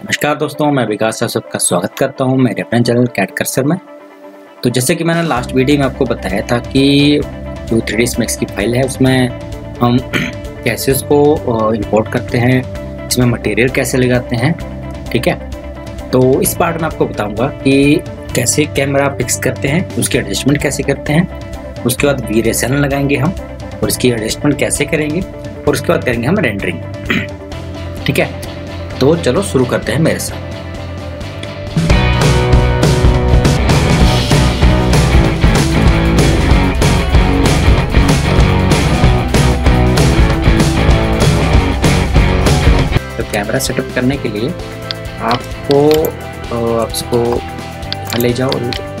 नमस्कार दोस्तों, मैं विकास सबका स्वागत करता हूँ मेरे अपने चैनल कैट कर्सर में। तो जैसे कि मैंने लास्ट वीडियो में आपको बताया था कि जो थ्री डी की फ़ाइल है, उसमें हम कैसे उसको इंपोर्ट करते हैं, इसमें मटेरियल कैसे लगाते हैं, ठीक है? तो इस पार्ट में आपको बताऊँगा कि कैसे कैमरा फिक्स करते हैं, उसकी एडजस्टमेंट कैसे करते हैं, उसके बाद वी रेसन लगाएँगे हम, और इसकी एडजस्टमेंट कैसे करेंगे, और उसके बाद करेंगे हम रेंडरिंग ठीक है? तो चलो शुरू करते हैं मेरे साथ। तो कैमरा सेटअप करने के लिए आपको आप इसको ले जाओ।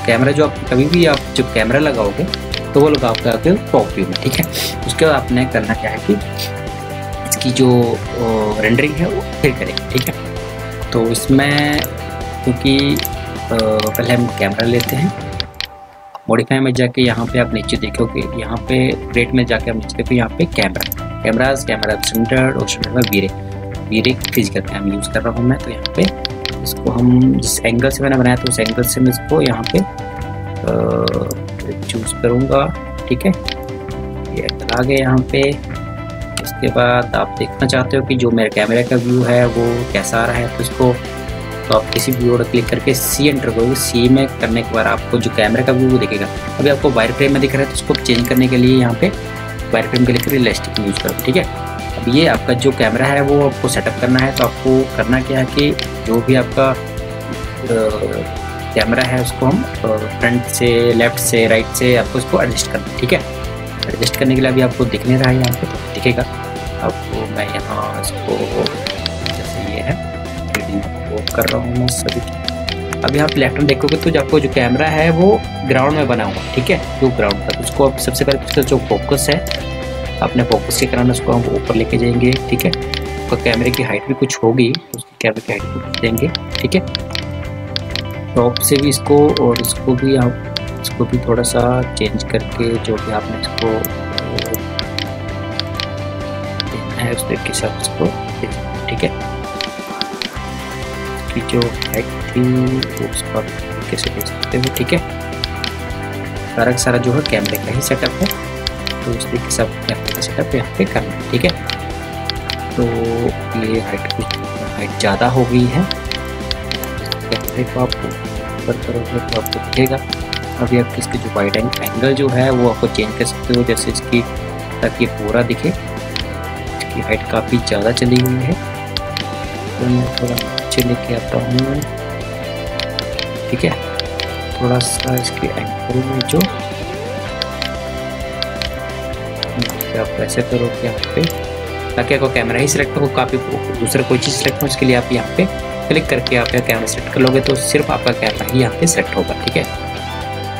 कैमरा जो आप, कभी भी आप जब कैमरा लगाओगे तो वो लगाओगे टॉप व्यू में, ठीक है? उसके बाद आपने करना क्या है कि इसकी जो रेंडरिंग है वो फिर करेंगे, ठीक है? तो इसमें क्योंकि पहले हम कैमरा लेते हैं। मॉडिफाई में जाके यहाँ पे आप नीचे देखोगे, यहाँ पे रेट में जाके आप नीचे देखो यहाँ पे कैमरा कैमराज कैमरा स्टैंडर्ड और स्टैंडर्ड में वीरे वीरे फ़िज़िकल कैम यूज़ कर रहा हूँ मैं तो यहाँ पे इसको हम जिस एंगल से मैंने बनाया था, उस एंगल से मैं इसको यहाँ पे चूज़ करूँगा, ठीक है? ये आ गया यहाँ पे। उसके बाद आप देखना चाहते हो कि जो मेरे कैमरे का व्यू है, वो कैसा आ रहा है तो इसको तो आप किसी व्यू पर क्लिक करके सी एंटर करोगे। सी में करने के बाद आपको जो कैमरे का व्यू, वो दिखेगा। अभी आपको वायर फ्रेम में दिख रहा है तो उसको चेंज करने के लिए यहाँ पे वायर फ्रेम के लिए इलास्टिक यूज़ करो, ठीक है? अब ये आपका जो कैमरा है, वो आपको सेटअप करना है तो आपको करना क्या है कि जो भी आपका कैमरा है, उसको हम फ्रंट से लेफ़्ट से राइट से आपको उसको एडजस्ट करना ठीक है? एडजस्ट करने के लिए अभी आपको दिख नहीं रहा है यहाँ पे। दिखेगा। अब मैं यहाँ इसको जैसे ये है कर रहा हूँ मैं सभी। अब यहाँ लेफ़्ट देखोगे तो आपको जो कैमरा है वो ग्राउंड में बना हुआ, ठीक है? जो ग्राउंड का उसको अब सबसे पहले उसका जो फोकस है, अपने फोकस के कारण उसको हम ऊपर लेके जाएँगे, ठीक है? तो कैमरे की हाइट भी कुछ होगी उसकी कैमरे की हाइट भी देंगे, ठीक है? टॉप से भी इसको और इसको भी आप, इसको भी थोड़ा सा चेंज करके जो भी आपने इसको है उस तरीके के साथ ठीक है? की जो हाइट थी वो उसको आप तरीके से देख सकते हो, ठीक है? सारा का सारा जो है कैमरे का ही सेटअप है तो उस तरीके से कैमरे का सेटअप यहाँ पे करना है ठीक है? तो ये हाइट कुछ हाइट ज़्यादा हो गई है। कैमरे को आप ऊपर करोगे तो आपको दिखेगा। अभी आप इसकी जो वाइड एंगल जो है वो आपको चेंज कर सकते हो, जैसे इसकी ताकि पूरा दिखे। इसकी हाइट काफ़ी ज़्यादा चली हुई है। तो मैं थोड़ा नीचे लेके आता हूँ ठीक है? थोड़ा सा इसके एंगल में जो। आप ऐसे करोगे यहाँ पे। ताकि आपको कैमरा ही सिलेक्ट हो, काफ़ी दूसरा कोई चीज़ सिलेक्ट हो, उसके लिए आप यहाँ पे क्लिक करके आप यहाँ कैमरा सेलेक्ट कर लोगे तो सिर्फ़ आपका कैमरा ही यहाँ पे सेलेक्ट होगा, ठीक है?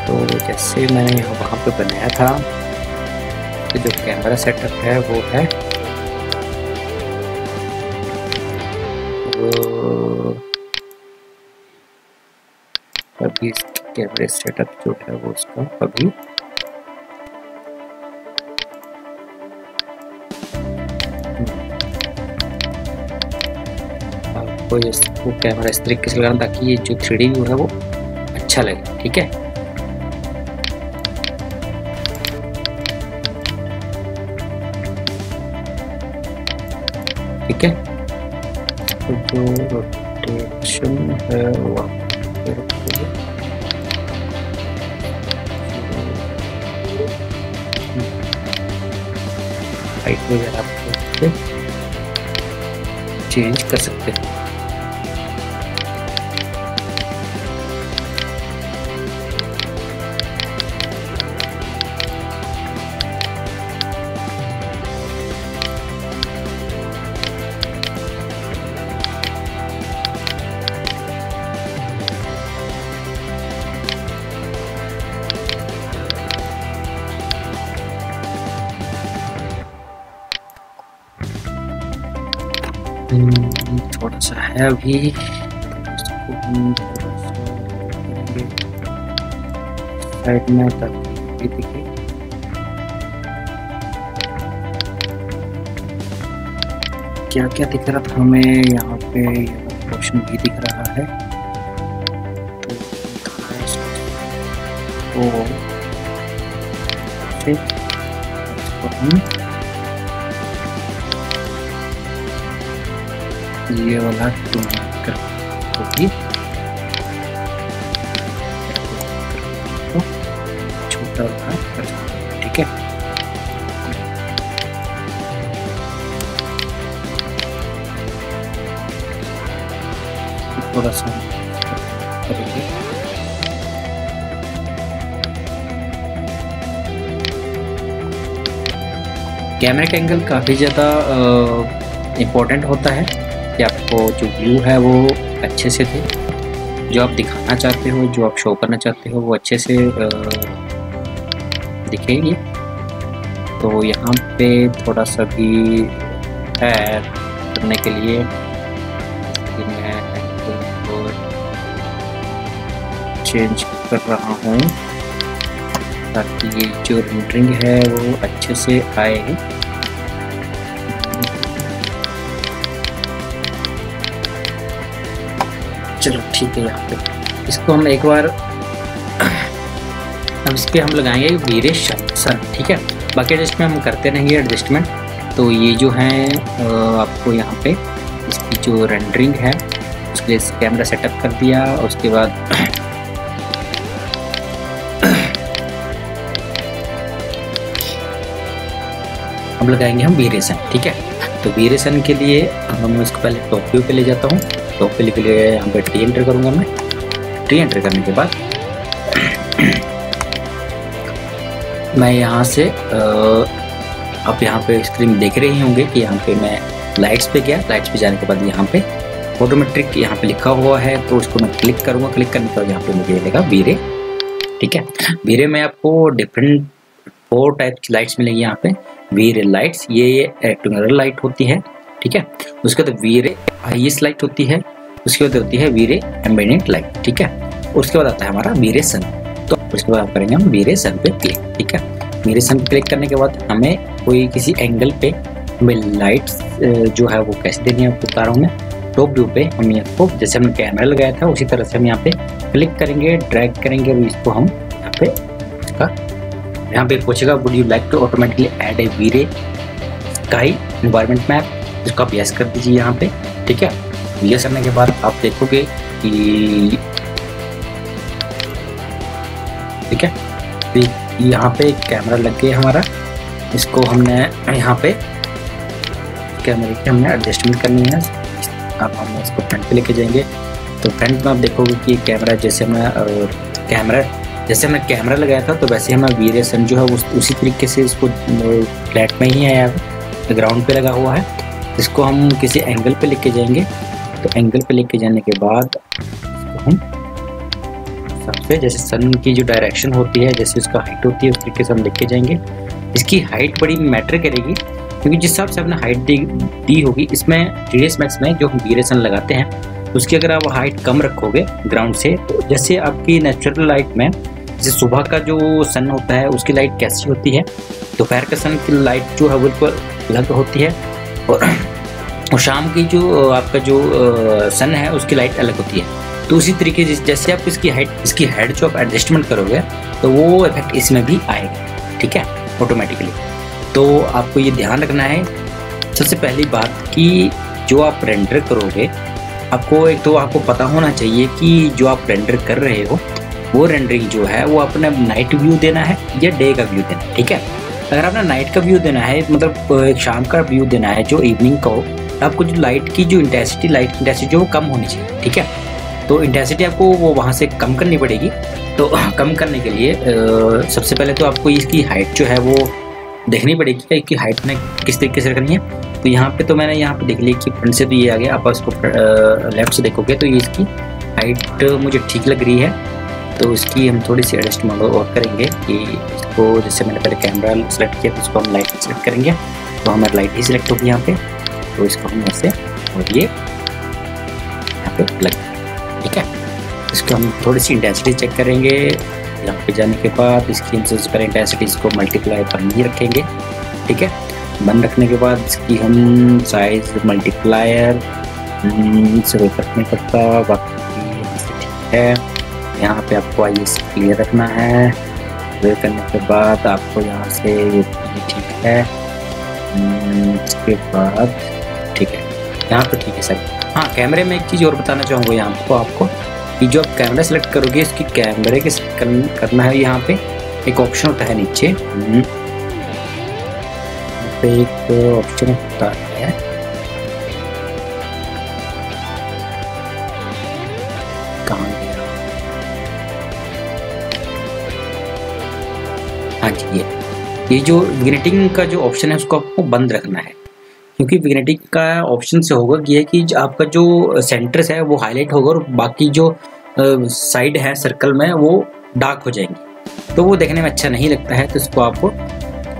तो जैसे मैंने यहाँ वहाँ पे बनाया था तो जो कैमरा सेटअप है, वो है अभी कैमरे सेटअप जो है वो उसका, अभी। आपको इसको कैमरा इस तरीके से लगाना ताकि ये जो थ्री डी व्यू है वो अच्छा लगे, ठीक है? ठीक है? रोटेशन है वो हाइट वगैरह आप चेंज कर सकते हैं। है अभी साइड में तक दिखे क्या क्या दिख रहा था हमें यहाँ पे ऑप्शन भी दिख रहा है तो तो फिर इसको हम ये वाला तो छोटा वाला ठीक है? थोड़ा सा कैमरे का एंगल काफ़ी ज़्यादा इम्पोर्टेंट होता है। कि आपको जो व्यू है वो अच्छे से दे जो आप दिखाना चाहते हो, जो आप शो करना चाहते हो, वो अच्छे से दिखेगी। तो यहाँ पे थोड़ा सा भी है करने के लिए। चेंज कर रहा हूँ ताकि ये जो रेंडरिंग है वो अच्छे से आए चलो, ठीक है यहाँ पे। इसको हम एक बार, अब इस पर हम लगाएँगे वीरे सन, ठीक है? बाकी एडजस्टमेंट हम करते रहेंगे एडजस्टमेंट तो ये जो है आपको यहाँ पे इसकी जो रेंडरिंग है, उसके लिए कैमरा सेटअप कर दिया, और उसके बाद अब लगाएँगे हम वीरेसन ठीक है? तो वीरेसन के लिए अब हम इसको पहले टॉप व्यू पे ले जाता हूँ। टॉप व्यू के लिए यहाँ पे टी एंटर करूँगा मैं टी एंटर करने के बाद मैं यहाँ से आप यहाँ पे स्क्रीन देख रहे ही होंगे कि यहाँ पे मैं लाइट्स पे गया लाइट्स पे जाने के बाद यहाँ पे ऑटोमेट्रिक यहाँ पे लिखा हुआ है तो उसको मैं क्लिक करूँगा क्लिक करने के बाद यहाँ पे मुझे मिलेगा वीरे ठीक है वीरे में आपको डिफरेंट फोर टाइप की लाइट्स मिलेगी यहाँ पे वीरे लाइट्स ये रेक्टेंगुलर लाइट होती है ठीक है? उसके बाद वीरे हाइएस्ट लाइट होती है, उसके बाद होती है वीरे एम्बेडेंट लाइट ठीक है? उसके बाद आता है हमारा वीरे सन तो उसके बाद करेंगे हम वीरे सन पे क्लिक ठीक है? वीरे सन पे क्लिक करने के बाद हमें कोई किसी एंगल पे हमें लाइट्स जो है वो कैसे देनी है हूँ मैं? टॉप व्यू पे हम इसको जैसे हमने कैमरा लगाया था, उसी तरह से हम यहाँ पे क्लिक करेंगे ड्रैग करेंगे, और इसको हम यहाँ पे यहाँ पे पूछेगा would you like to automatically add a VRay sky environment map इसको आप यस कर दीजिए यहाँ पे ठीक है? यस करने के बाद आप देखोगे कि ठीक है? यहाँ पे कैमरा लग गया हमारा। इसको हमने यहाँ पे कैमरे की हमने एडजस्टमेंट करनी है। आप हम इसको फ्रंट पे लेके जाएँगे। तो फ्रंट में आप देखोगे कि कैमरा जैसे मैं कैमरा जैसे हमने कैमरा लगाया था तो वैसे हमें वीरेसन जो है उस, उसी तरीके से इसको फ्लैट में ही आया ग्राउंड पे लगा हुआ है। इसको हम किसी एंगल पे लेके जाएँगे। तो एंगल पे लेके जाने के बाद हम सबसे जैसे सन की जो डायरेक्शन होती है जैसे उसका हाइट होती है उस तरीके से हम लेके जाएँगे। इसकी हाइट बड़ी मैटर करेगी क्योंकि जिस हिसाब से आपने हाइट दी, दी होगी इसमें टी मैक्स में जो हम वीरेसन लगाते हैं उसकी अगर आप हाइट कम रखोगे ग्राउंड से तो जैसे आपकी नेचुरल लाइट में जैसे सुबह का जो सन होता है उसकी लाइट कैसी होती है दोपहर का सन की लाइट जो है बिल्कुल अलग होती है। और, और शाम की जो आपका जो सन है, उसकी लाइट अलग होती है। तो उसी तरीके से जैसे आप इसकी हाइट इसकी हेड जो आप एडजस्टमेंट करोगे तो वो इफ़ेक्ट इसमें भी आएगा, ठीक है? ऑटोमेटिकली तो आपको ये ध्यान रखना है। सबसे पहली बात कि जो आप रेंडर करोगे, आपको एक तो आपको पता होना चाहिए कि जो आप रेंडर कर रहे हो, वो रेंडरिंग जो है, वो अपने नाइट व्यू देना है या डे का व्यू देना है, ठीक है? अगर आपने नाइट का व्यू देना है मतलब एक शाम का व्यू देना है, जो इवनिंग का हो आपको जो लाइट की जो इंटेंसिटी लाइट इंटेंसिटी जो कम होनी चाहिए ठीक है? तो इंटेंसिटी आपको वो वहाँ से कम करनी पड़ेगी। तो कम करने के लिए आ, सबसे पहले तो आपको इसकी हाइट जो है वो देखनी पड़ेगी कि इसकी हाइट में किस तरीके से करनी है। तो यहाँ पे तो मैंने यहाँ पे देख लिया कि फ्रंट से तो ये आ गया आप उसको लेफ़्ट से देखोगे तो ये इसकी हाइट मुझे ठीक लग रही है। तो इसकी हम थोड़ी सी एडजस्टमेंट और करेंगे कि इसको जैसे मैंने पहले कैमरा सेलेक्ट किया तो उसको हम लाइट सेलेक्ट करेंगे। तो हमारी लाइट ही सिलेक्ट होगी यहाँ पे। तो इसको हम ऐसे और ये यहाँ पे लग ठीक है? इसको हम थोड़ी सी इंटेंसिटी चेक करेंगे। यहाँ पे जाने के बाद इसकी हम इंटेंसिटी इसको मल्टीप्लाई बन ही रखेंगे। ठीक है? बंद रखने के बाद इसकी हम साइज़ मल्टीप्लायर इसे कोई फ़र्क नहीं पड़ता बाकी है। यहाँ पे आपको आई क्लियर रखना है। क्लियर करने के बाद आपको यहाँ से ये ठीक है। इसके हम्म, बाद ठीक है यहाँ पे ठीक है सर। हाँ कैमरे में एक चीज़ और बताना चाहूँगा यहाँ पर आपको कि जो आप कैमरा सेलेक्ट करोगे इसकी कैमरे के करना है यहाँ पे। एक ऑप्शन होता है नीचे। हम्म। पे एक ऑप्शन होता है। हाँ जी ये। ये जो विग्नेटिंग का जो ऑप्शन है उसको आपको बंद रखना है। क्योंकि विग्नेटिंग का ऑप्शन से होगा ये कि आपका जो सेंटर्स है वो हाईलाइट होगा और बाकी जो साइड है सर्कल में वो डार्क हो जाएँगे। तो वो देखने में अच्छा नहीं लगता है तो इसको आपको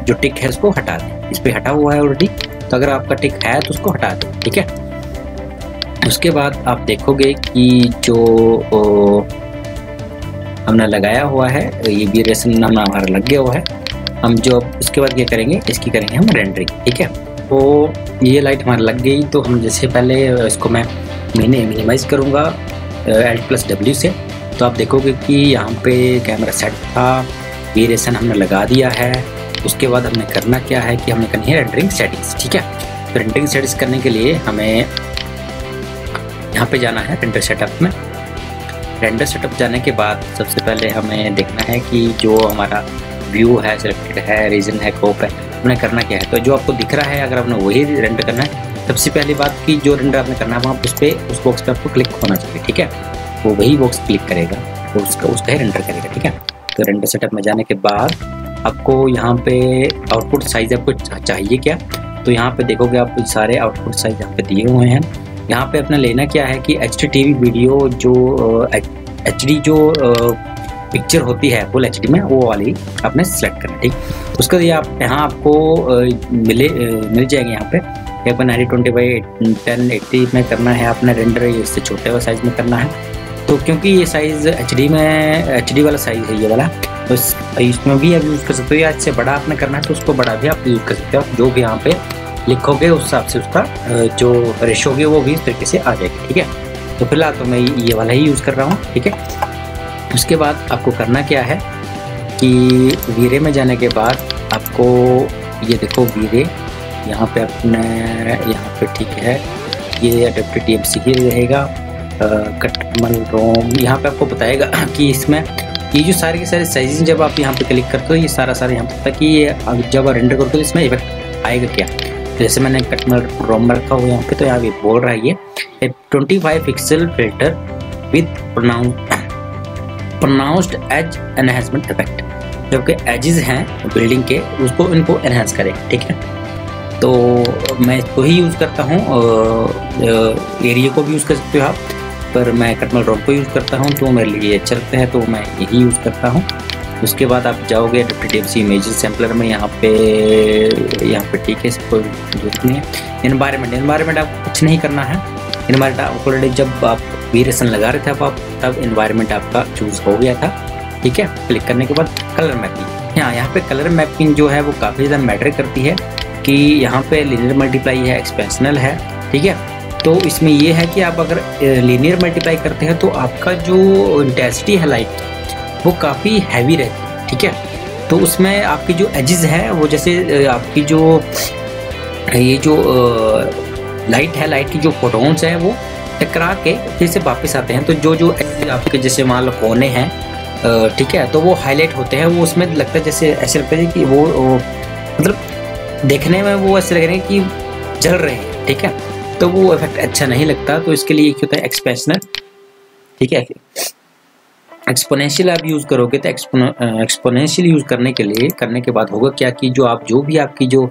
जो टिक है उसको हटा दें। इस पर हटा हुआ है ऑलरेडी तो अगर आपका टिक है तो उसको हटा दें ठीक है? उसके बाद आप देखोगे कि जो ओ, हमने लगाया हुआ है ये भी रेसन हमारा लग गया हुआ है। हम जो उसके बाद ये करेंगे इसकी करेंगे हम रेंडरिंग ठीक है? तो ये लाइट हमारी लग गई। तो हम जैसे पहले इसको मैं मैंने मिनिमाइज करूँगा एल प्लस डब्ल्यू से। तो आप देखोगे कि यहाँ पे कैमरा सेट था वेरिएशन हमने लगा दिया है। उसके बाद हमने करना क्या है कि हमने करनी है रेंडरिंग सेटिंग्स ठीक है? तो रेंडरिंग सेटिंग्स करने के लिए हमें यहाँ पे जाना है रेंडर सेटअप में। रेंडर सेटअप जाने के बाद सबसे पहले हमें देखना है कि जो हमारा व्यू है सिलेक्टेड है रीजन है कोप है हमने करना क्या है? तो जो आपको दिख रहा है, अगर आपने वही रेंडर करना है, सबसे पहली बात की जो रेंडर आपने करना है, वहाँ उस पर उस बॉक्स पर आपको क्लिक होना चाहिए, ठीक है? वो वही बॉक्स क्लिक करेगा तो उसका उसका ही रेंडर करेगा, ठीक है? तो रेंडर सेटअप में जाने के बाद आपको यहाँ पे आउटपुट साइज़ आपको चाहिए क्या? तो यहाँ पे देखोगे आप सारे आउटपुट साइज़ यहाँ पे दिए हुए हैं। यहाँ पे अपना लेना क्या है कि एच वीडियो जो एच जो पिक्चर होती है फुल एचडी में वो वाली आपने सेलेक्ट करना ठीक? उसके लिए आप यहाँ आपको मिले मिल जाएँगे यहाँ पे। एक बार ninety twenty by ten eighty में करना है आपने रेंडर इससे छोटे वाले साइज़ में करना है। तो क्योंकि ये साइज़ एचडी में एचडी वाला साइज़ है ये वाला तो इस, इसमें भी आप यूज़ कर सकते हो या इससे बड़ा आपने करना है तो उसको बड़ा भी आप यूज़ कर सकते हो। जो भी यहाँ पे लिखोगे उस हिसाब से उसका जो रेशो होगी वो भी इस तरीके से आ जाएगी ठीक है? तो फ़िलहाल तो मैं ये वाला ही यूज़ कर रहा हूँ ठीक है? उसके बाद आपको करना क्या है कि वीरे में जाने के बाद आपको ये देखो वीरे, यहाँ पे अपने, यहाँ पे ठीक है, ये अडेप्टेड टी ही रहेगा कटमल, रोम, यहाँ पे आपको बताएगा कि इसमें ये जो सारे के सारे साइज़ जब आप यहाँ पे क्लिक करते हो, ये सारा सारा यहाँ पे कि ये जब रेंडर करते हो, इसमें इफ़ेक्ट आएगा क्या? जैसे मैंने कटमल, रोम रखा हुआ यहाँ पे तो यहाँ पे बोल रहा है ये twenty five pixel filter with pronounced edge enhancement effect जबकि एजेस हैं बिल्डिंग के, उसको इनको एनहेंस करें, ठीक है? तो मैं इसको ही यूज़ करता हूँ एरिया को भी यूज़ कर सकते हो आप, पर मैं कटमल रॉक को यूज़ करता हूँ तो मेरे लिए अच्छा लगता है तो मैं यही यूज़ करता हूँ। उसके बाद आप जाओगे W D F C images sampler में, यहाँ पे यहाँ पे ठीक है कोई ज़रूरत नहीं है। इन्वायरमेंट इन्वायरमेंट आपको कुछ नहीं करना है इन्वायरमेंट ऑलरेडी जब आप वीरेसन लगा रहे थे आप तब इन्वायरमेंट आपका चूज़ हो गया था। ठीक है? क्लिक करने के बाद कलर मैपिंग हाँ यहाँ पे कलर मैपिंग जो है, वो काफ़ी ज़्यादा मैटर करती है कि यहाँ पे लिनियर मल्टीप्लाई है एक्सपेंशनल है। ठीक है? तो इसमें ये है कि आप अगर लीनियर मल्टीप्लाई करते हैं तो आपका जो इंटेंसिटी है लाइट वो काफ़ी हैवी रहती है। ठीक है? तो उसमें आपकी जो एजेस है, वो जैसे आपकी जो, ये जो लाइट है लाइट की जो फोटोन्स हैं वो टकरा के फिर से वापस आते हैं। तो जो जो आपके जैसे मान लो कोने हैं ठीक है तो वो हाईलाइट होते हैं वो उसमें लगता है जैसे ऐसे लगता है कि वो, वो मतलब देखने में वो ऐसे लग रहे हैं कि जल रहे हैं ठीक है? तो वो इफ़ेक्ट अच्छा नहीं लगता तो इसके लिए क्या होता है एक्सप्रेशनर ठीक है? एक्सपोनेंशियल आप यूज़ करोगे तो एक्सपोनेंशियल यूज़ करने के लिए, करने के बाद होगा क्या कि जो आप, जो भी आपकी जो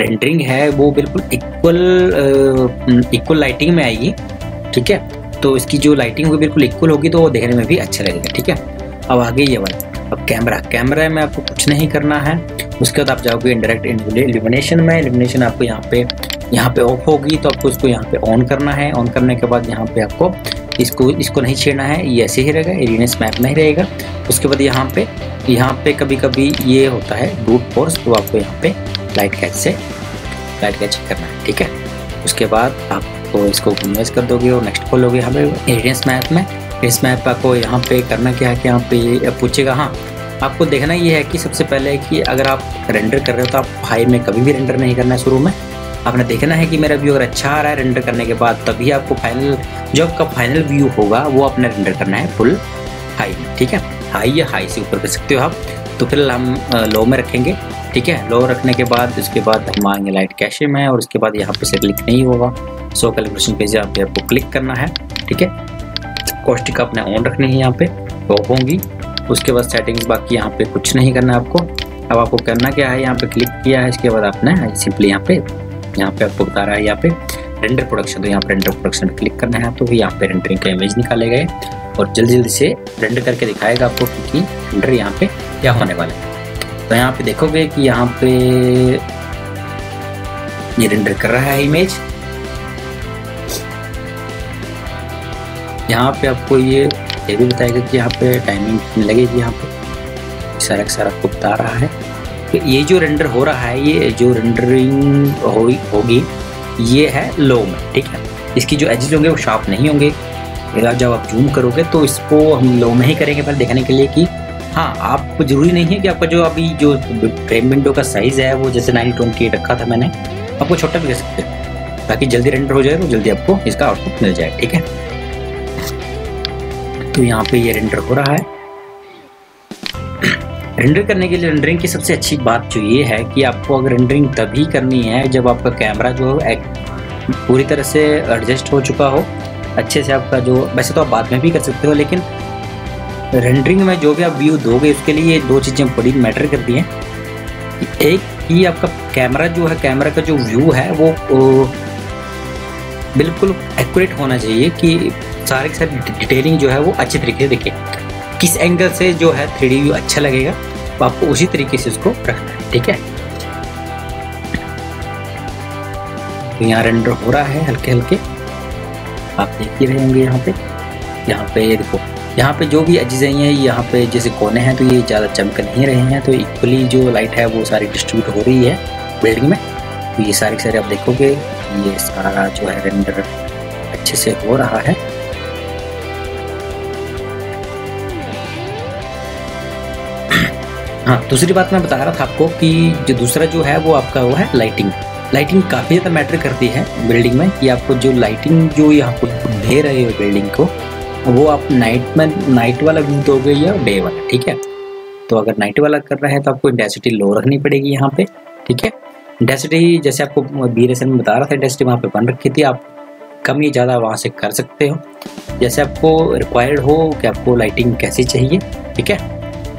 रेंडरिंग है, वो बिल्कुल इक्वल इक्वल लाइटिंग में आएगी, ठीक है? तो इसकी जो लाइटिंग होगी बिल्कुल इक्वल होगी तो वो देखने में भी अच्छा लगेगा, ठीक है? अब आगे ये वाला, अब कैमरा कैमरा में आपको कुछ नहीं करना है, उसके बाद आप जाओगे इंडायरेक्ट इल्यूमिनेशन में इल्यूमिनेशन आपको यहाँ पे यहाँ पे ऑफ़ होगी तो आपको इसको यहाँ पे ऑन करना है ऑन करने के बाद यहाँ पे आपको इसको इसको नहीं छेड़ना है, ये ऐसे ही रहेगा एरियनेस मैप नहीं रहेगा। उसके बाद यहाँ पे यहाँ पे कभी कभी ये होता है ब्रूट फोर्स तो आपको यहाँ पे लाइट कैच से लाइट कैच करना है, ठीक है? उसके बाद आप तो इसको कन्वर्स कर दोगे और नेक्स्ट खोलोगे यहाँ पे एरियंस मैप में। इस मैप आपको यहाँ पे करना क्या है कि यहाँ पे पूछेगा हाँ आपको देखना ये है कि सबसे पहले कि अगर आप रेंडर कर रहे हो तो आप हाई में कभी भी रेंडर नहीं करना है शुरू में। आपने देखना है कि मेरा व्यू अगर अच्छा आ रहा है रेंडर करने के बाद, तभी आपको फाइनल जो आपका फाइनल व्यू होगा, वो आपने रेंडर करना है फुल हाई में ठीक है? हाई या हाई से ऊपर कर सकते हो आप। तो फिर हम लो में रखेंगे, ठीक है? लो रखने के बाद, उसके बाद हम आएँगे लाइट कैशे में, और उसके बाद यहाँ पे से क्लिक नहीं होगा। सो कैलकुलेशन पेज यहाँ पे आपको क्लिक करना है, ठीक है? कॉस्टिक अपने ऑन रखनी है यहाँ पे ऑफ़ होंगी। उसके बाद सेटिंग्स बाकी यहाँ पे कुछ नहीं करना है आपको। अब आपको करना क्या है? यहाँ पे क्लिक किया है, इसके बाद आपने सिंपली यहाँ पे यहाँ पे आपको बता रहा है, यहाँ पे रेंडर प्रोडक्शन तो यहाँ पे रेंडर प्रोडक्शन क्लिक करना है तो यहाँ पे रेंडरिंग का इमेज निकाले गए और जल्दी जल्दी से रेंडर करके दिखाएगा आपको कि रेंडर यहाँ पे क्या होने वाला है। तो यहाँ पे देखोगे कि यहाँ पे ये रेंडर कर रहा है इमेज यहाँ पे आपको ये ये भी बताएगा कि यहाँ पे टाइमिंग लगेगी यहाँ पे। सारा सारा आपको बता रहा है। ये जो रेंडर हो रहा है ये जो रेंडरिंग हो, ये है लो में ठीक है? इसकी जो एजेस होंगे वो शार्प नहीं होंगे। जब आप जूम करोगे तो इसको हम लो में ही करेंगे पहले देखने के लिए कि हाँ आपको ज़रूरी नहीं है कि आपका जो अभी जो फ्रेम विंडो का साइज़ है वो जैसे नाइन ट्वेंटी रखा था मैंने आपको छोटा भी कर सकते हैं। ताकि जल्दी रेंडर हो जाए तो जल्दी आपको इसका आउटपुट मिल जाए ठीक है? तो यहाँ पे ये रेंडर हो रहा है। रेंडर करने के लिए रेंडरिंग की सबसे अच्छी बात जो ये है कि आपको अगर रेंडरिंग तभी करनी है जब आपका कैमरा जो है पूरी तरह से एडजस्ट हो चुका हो। अच्छे से आपका जो वैसे तो आप बाद में भी कर सकते हो लेकिन रेंडरिंग में जो भी आप व्यू दोगे उसके लिए ये दो चीज़ें बड़ी मैटर करती हैं। एक ही आपका कैमरा जो है कैमरा का जो व्यू है वो, वो बिल्कुल एक्यूरेट होना चाहिए कि सारे के सारे डिटेलिंग जो है वो अच्छे तरीके से दिखे। किस एंगल से जो है थ्री व्यू अच्छा लगेगा तो आपको उसी तरीके से उसको रखना है, ठीक है? तो यहाँ रेंडर हो रहा है हल्के हल्के। आप देख ही रहे होंगे यहाँ पे। यहाँ पे ये देखो, यहाँ पे जो भी अजीज़ें हैं यहाँ पे जैसे कोने हैं तो ये ज़्यादा चमक नहीं रहे हैं तो इक्वली जो लाइट है वो सारी डिस्ट्रीब्यूट हो रही है बिल्डिंग में। तो ये सारे सारे आप देखोगे, ये सारा जो है रेंडर अच्छे से हो रहा है। हाँ दूसरी बात मैं बता रहा था आपको कि जो दूसरा जो है वो आपका वो है लाइटिंग लाइटिंग काफ़ी ज़्यादा मैटर करती है बिल्डिंग में कि आपको जो लाइटिंग जो यहाँ पर दे रहे हो बिल्डिंग को, वो आप नाइट में नाइट वाला व्यू दोगे या डे वाला, ठीक है? तो अगर नाइट वाला कर रहे हैं तो आपको इंटेंसिटी लो रखनी पड़ेगी यहाँ पे, ठीक है? इंटेंसिटी जैसे आपको बी में बता रहा था इंटेंसिटी वहाँ पे बन रखी थी, आप कम या ज़्यादा वहाँ से कर सकते हो। जैसे आपको रिक्वायर्ड हो कि आपको लाइटिंग कैसी चाहिए, ठीक है?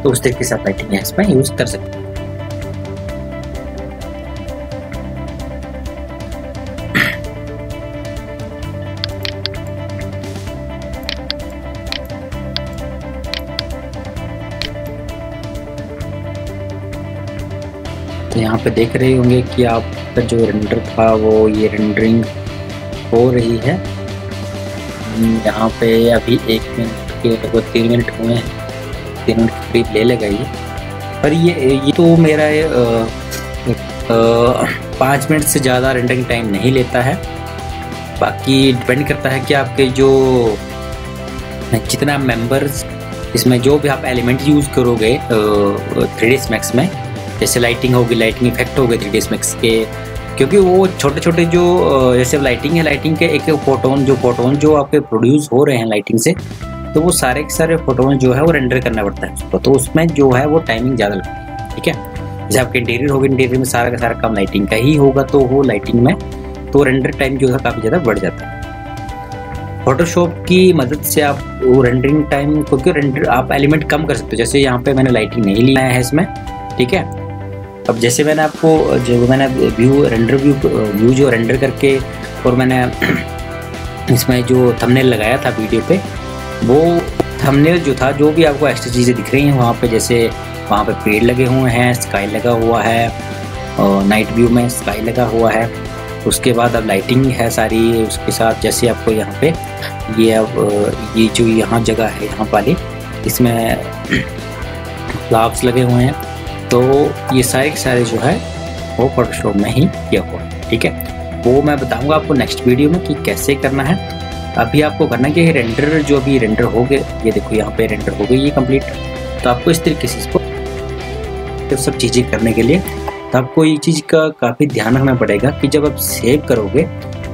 तो उस तरीके से आप लाइटिंग इसमें यूज़ कर सकते हैं। तो यहाँ पे देख रहे होंगे कि आपका जो रेंडर था, वो ये रेंडरिंग हो रही है। यहाँ पे अभी एक मिनट के लगभग तीन मिनट हुए हैं। मिनट के करीब ले लेगा ये। पर ये ये तो मेरा पाँच मिनट से ज़्यादा रेंडरिंग टाइम नहीं लेता है। बाकी डिपेंड करता है कि आपके जो जितना मेंबर्स इसमें जो भी आप एलिमेंट यूज़ करोगे थ्री डी मैक्स में, जैसे लाइटिंग होगी लाइटिंग इफ़ेक्ट हो गए थ्री मैक्स के, क्योंकि वो छोटे छोटे जो जैसे लाइटिंग है लाइटिंग के एक फोटोन जो फोटोन जो आपके प्रोड्यूस हो रहे हैं लाइटिंग से तो वो सारे के सारे फोटोन जो है वो रेंडर करना पड़ता है उसको। तो उसमें जो है वो टाइमिंग ज़्यादा लगती है, ठीक है? जैसे आपके इंटीरियर होगा इंटीरियर में सारा का सारा काम लाइटिंग का ही होगा तो वो लाइटिंग में तो रेंडर टाइम जो है काफ़ी ज़्यादा बढ़ जाता है। फोटोशॉप की मदद से आप वो रेंडरिंग टाइम क्योंकि रेंडर आप एलिमेंट कम कर सकते हो। जैसे यहाँ पे मैंने लाइटिंग नहीं लिया है इसमें, ठीक है? अब जैसे मैंने आपको, जो मैंने व्यू रेंडर व्यू व्यू जो रेंडर करके और मैंने इसमें जो थंबनेल लगाया था वीडियो पे वो थंबनेल जो था, जो भी आपको एक्स्ट्रा चीज़ें दिख रही हैं वहाँ पे, जैसे वहाँ पे पेड़ लगे हुए हैं स्काई लगा हुआ है, और नाइट व्यू में स्काई लगा हुआ है। उसके बाद अब लाइटिंग है सारी, उसके साथ जैसे आपको यहाँ पे, ये अब, ये जो यहाँ जगह है, यहाँ वाली, इसमें फ्लावर्स लगे हुए हैं। तो ये सारे के सारे जो है, वो फोटोशॉप में ही किया हुआ है, ठीक है? वो मैं बताऊँगा आपको नेक्स्ट वीडियो में कि कैसे करना है। अभी आपको करना कि रेंडर जो अभी रेंडर हो गए ये देखो यहाँ पे रेंडर हो गई ये कंप्लीट तो आपको इस तरीके से इसको तो सब चीज़ें करने के लिए तो आपको ये चीज़ का काफ़ी ध्यान रखना पड़ेगा कि जब आप सेव करोगे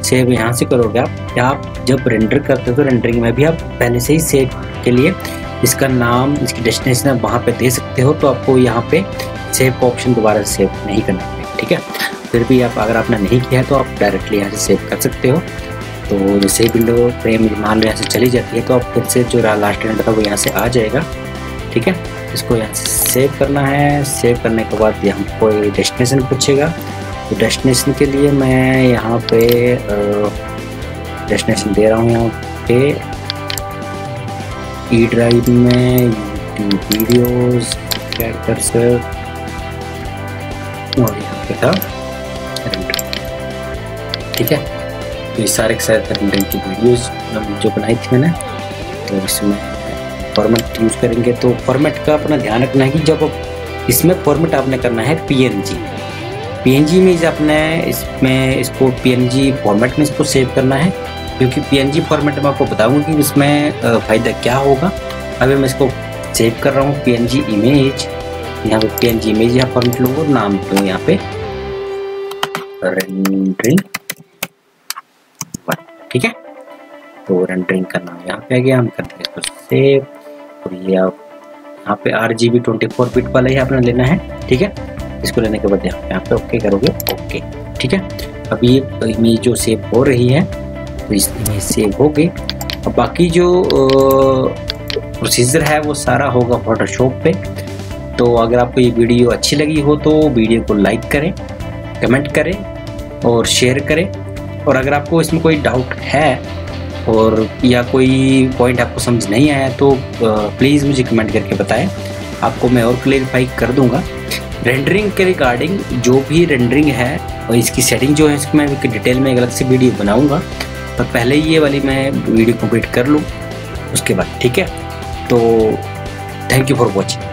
सेव यहाँ से करोगे आप, या आप जब रेंडर करते हो तो रेंडरिंग में भी आप पहले से ही सेव के लिए इसका नाम, इसकी डेस्टिनेशन आप वहाँ पे दे सकते हो तो आपको यहाँ पे सेव का ऑप्शन दोबारा सेव नहीं करना है, ठीक है? फिर भी आप अगर आपने नहीं किया है तो आप डायरेक्टली यहाँ से सेव कर सकते हो। तो जैसे ही विंडो फ्रेम मान लो यहाँ से चली जाती है तो आप फिर से जो लास्ट रेंडर था वो यहाँ से आ जाएगा। ठीक है? इसको यहाँ से सेव करना है। सेव करने के बाद यहाँ कोई डेस्टिनेशन पूछेगा। तो डेस्टिनेशन के लिए मैं यहाँ पे डेस्टिनेशन दे रहा हूँ यहाँ पे। ई ड्राइव में वीडियोस कर्सर और यहाँ पे था। ठीक है? तो ये सारे के सारे रेंडरिंग की वीडियोस जो बनाई थी मैंने तो इसमें फॉर्मेट यूज़ करेंगे। तो फॉर्मेट का अपना ध्यान रखना है कि जब इसमें फॉर्मेट आपने करना है पीएनजी पीएनजी में आपने इसमें इसको पीएनजी फॉर्मेट में इसको सेव करना है, क्योंकि पीएनजी फॉर्मेट में आपको बताऊँगा कि इसमें फ़ायदा क्या होगा। अभी मैं इसको सेव कर रहा हूँ पीएनजी इमेज यहाँ पे पीएनजी इमेज यहाँ फॉर्मेट लूँगा नाम दूँ यहाँ पे रेंडरिंग ठीक है? तो रेंडरिंग का नाम यहाँ पे आ गया हम करते हैं इसको सेव और ये आप, यहाँ पे R G B twenty four bit वाला ही आपने लेना है, ठीक है? इसको लेने के बाद यहाँ पे यहाँ पे ओके करोगे ओके ठीक है? अब ये इमेज जो सेव हो रही है तो इस इमेज सेव हो गई। अब बाकी जो प्रोसीजर है, वो सारा होगा फोटोशॉप पे। तो अगर आपको ये वीडियो अच्छी लगी हो तो वीडियो को लाइक करें कमेंट करें और शेयर करें। और अगर आपको इसमें कोई डाउट है और या कोई पॉइंट आपको समझ नहीं आया तो प्लीज़ मुझे कमेंट करके बताएँ। आपको मैं और क्लेरिफाई कर दूँगा। रेंडरिंग के रिगार्डिंग जो भी रेंडरिंग है, और इसकी सेटिंग जो है, इसको मैं डिटेल में एक अलग से वीडियो बनाऊँगा। पर पहले ये वाली मैं वीडियो कंप्लीट कर लूँ, उसके बाद, ठीक है? तो थैंक यू फॉर वॉचिंग